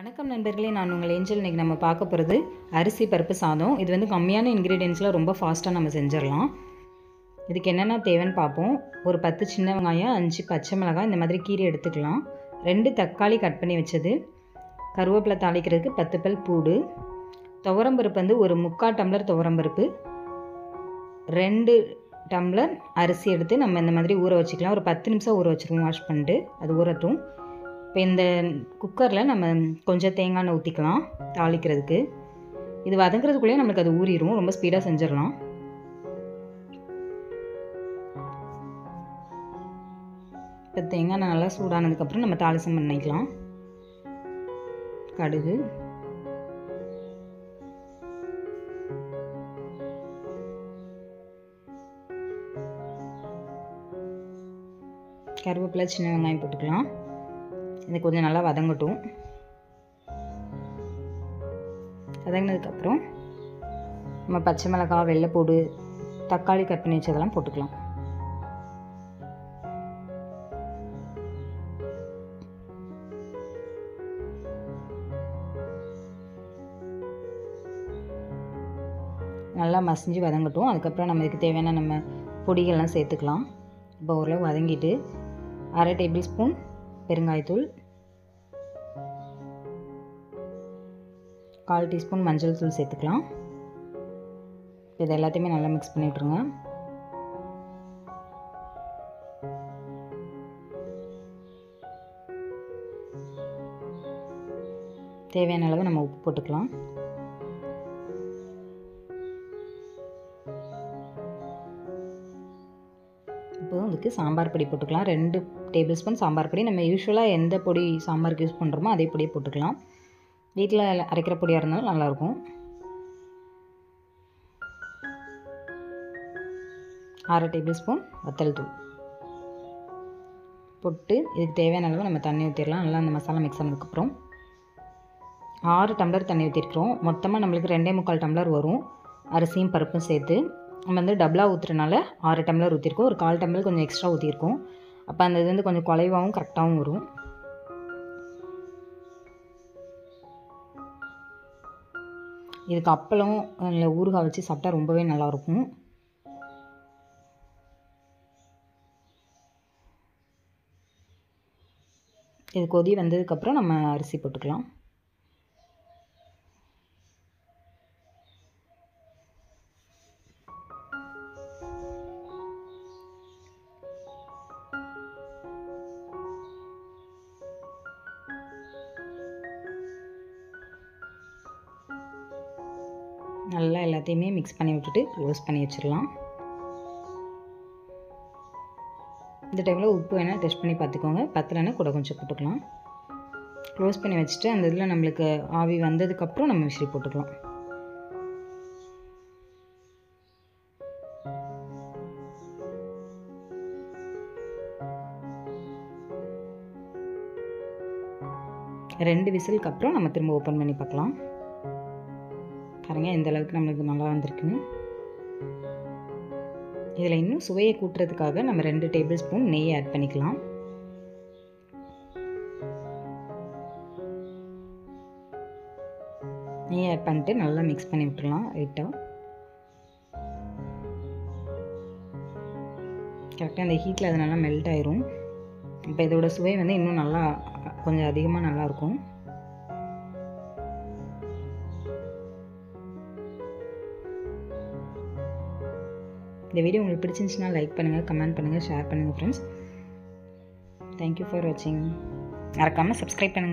வணக்கம் நண்பர்களே நான் உங்கள் ஏஞ்சல். இன்றைக்கி நம்ம பார்க்க போகிறது அரிசி பருப்பு சாதம். இது வந்து கம்மியான இன்க்ரீடியன்ஸில் ரொம்ப ஃபாஸ்ட்டாக நம்ம செஞ்சிடலாம். இதுக்கு என்னென்ன தேவைன்னு பார்ப்போம். ஒரு பத்து சின்ன வெங்காயம் அஞ்சு பச்சை மிளகாய் இந்த மாதிரி கீரை எடுத்துக்கலாம். ரெண்டு தக்காளி கட் பண்ணி வச்சது. கருவேப்பிலை தாளிக்கிறதுக்கு பத்து பல் பூடு துவரம்பருப்பு வந்து ஒரு முக்கால் டம்ளர் துவரம்பருப்பு ரெண்டு டம்ளர் அரிசி எடுத்து நம்ம இந்த மாதிரி ஊற வச்சுக்கலாம். ஒரு பத்து நிமிஷம் ஊற வச்சுருவோம் வாஷ் பண்ணிட்டு. அது ஊறட்டும். இப்போ இந்த குக்கரில் நம்ம கொஞ்சம் தேங்காய் எண்ணெய் ஊற்றிக்கலாம் தாளிக்கிறதுக்கு. இது வதங்குறதுக்குள்ளேயே நம்மளுக்கு அது ஊறிடும் ரொம்ப ஸ்பீடாக செஞ்சிடலாம். இப்போ தேங்காய் எண்ணெய் நல்லா சூடானதுக்கப்புறம் நம்ம தாளிசம் பண்ணிக்கலாம். கடுகு. கருவேப்பிலை சின்ன வெங்காயம் போட்டுக்கலாம். இது கொஞ்சம் நல்லா வதங்கட்டும். வதங்கினதுக்கப்புறம் நம்ம பச்சை மிளகாய் வெள்ளைப்பூடு தக்காளி கட் பண்ணி வச்சதெல்லாம் போட்டுக்கலாம். நல்லா மசிஞ்சு வதங்கட்டும். அதுக்கப்புறம் நம்ம இதுக்கு தேவையான நம்ம பொடிகள்லாம் சேர்த்துக்கலாம். இப்போ ஓரளவு வதங்கிட்டு அரை டேபிள் ஸ்பூன் பெருங்காயத்தூள் கால் டீஸ்பூன் மஞ்சள் தூள் சேர்த்துக்கலாம். இது எல்லாத்தையுமே நல்லா மிக்ஸ் பண்ணி விட்ருங்க தேவையான அளவு நம்ம உப்பு போட்டுக்கலாம். இப்போ இதுக்கு சாம்பார் பொடி போட்டுக்கலாம். ரெண்டு டேபிள் ஸ்பூன் சாம்பார் பொடி. நம்ம யூஸ்வலாக எந்த பொடி சாம்பாருக்கு யூஸ் பண்ணுறோமோ அதே பொடியை போட்டுக்கலாம். வீட்டில் அரைக்கிற பொடியாக இருந்தாலும் நல்லாயிருக்கும். அரை டேபிள் ஸ்பூன் வத்தல் தூள். போட்டு இதுக்கு தேவையான அளவு நம்ம தண்ணி ஊற்றிடலாம் நல்லா அந்த மசாலா மிக்ஸ் ஆனதுக்கப்புறம். ஆறு டம்ளர் தண்ணி ஊற்றிருக்கிறோம் மொத்தமாக நம்மளுக்கு ரெண்டே முக்கால் டம்ளர் வரும். அரிசியும் பருப்பும் சேர்த்து. நம்ம வந்து டபுளாக ஊற்றுறனால ஆறு டம்ளர் ஊற்றிருக்கோம் ஒரு கால் டம்ளர் கொஞ்சம் எக்ஸ்ட்ரா ஊற்றிருக்கோம் அப்போ அந்த இது வந்து கொஞ்சம் குலைவாகவும் கரெக்டாகவும் வரும். இதுக்கு அப்பளம் இல்லை ஊறுகாய் வச்சு சாப்பிட்டா ரொம்பவே நல்லாயிருக்கும். இது கொதி வந்ததுக்கப்புறம் நம்ம அரிசி போட்டுக்கலாம். நல்லா எல்லாத்தையுமே மிக்ஸ் பண்ணி விட்டுட்டு க்ளோஸ் பண்ணி வச்சிடலாம். இந்த டைமில் உப்பு வேணால் டெஸ்ட் பண்ணி பார்த்துக்கோங்க. பத்தலைன்னா கூட கொஞ்சம் போட்டுக்கலாம். க்ளோஸ் பண்ணி வச்சுட்டு அந்த இதில் நம்மளுக்கு ஆவி வந்ததுக்கப்புறம் நம்ம விசிறி போட்டுக்கலாம். ரெண்டு விசிலுக்கு அப்புறம் நம்ம திரும்ப ஓப்பன் பண்ணி பார்க்கலாம். பாருங்கள் எந்த அளவுக்கு நம்மளுக்கு நல்லா வந்திருக்குன்னு. இதில் இன்னும் சுவையை கூட்டுறதுக்காக நம்ம ரெண்டு டேபிள் ஸ்பூன் நெய் ஆட் பண்ணிக்கலாம். நெய் ஆட் பண்ணிட்டு நல்லா மிக்ஸ் பண்ணி விட்டுடலாம் லைட்டாக கரெக்டாக அந்த ஹீட்டில் அது நல்லா மெல்ட் ஆயிரும். இப்போ இதோட சுவை வந்து இன்னும் நல்லா கொஞ்சம் அதிகமாக நல்லாயிருக்கும் இந்த வீடியோ உங்களுக்கு பிடிச்சிருந்துச்சுன்னா லைக் பண்ணுங்கள் கமெண்ட் பண்ணுங்கள் ஷேர் பண்ணுங்கள் ஃப்ரெண்ட்ஸ் தேங்க்யூ ஃபார் வாட்சிங் மறக்காமல் சப்ஸ்கிரைப் பண்ணுங்கள்